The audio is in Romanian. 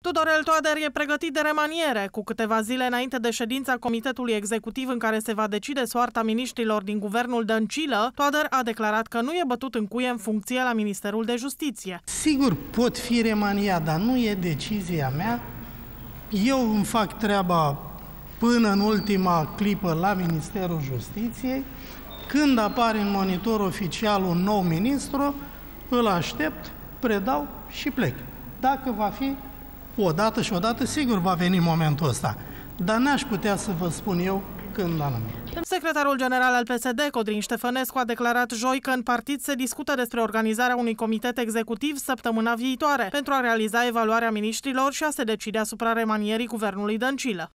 Tudorel Toader e pregătit de remaniere. Cu câteva zile înainte de ședința Comitetului Executiv în care se va decide soarta miniștrilor din guvernul Dăncilă, Toader a declarat că nu e bătut în cuie în funcție la Ministerul de Justiție. Sigur, pot fi remaniat, dar nu e decizia mea. Eu îmi fac treaba până în ultima clipă la Ministerul Justiției. Când apare în monitor oficial un nou ministru, îl aștept, predau și plec. Dacă va fi odată și odată, sigur va veni momentul ăsta. Dar n-aș putea să vă spun eu când anume. Secretarul general al PSD, Codrin Ștefănescu, a declarat joi că în partid se discută despre organizarea unui comitet executiv săptămâna viitoare pentru a realiza evaluarea miniștrilor și a se decide asupra remanierii guvernului Dăncilă.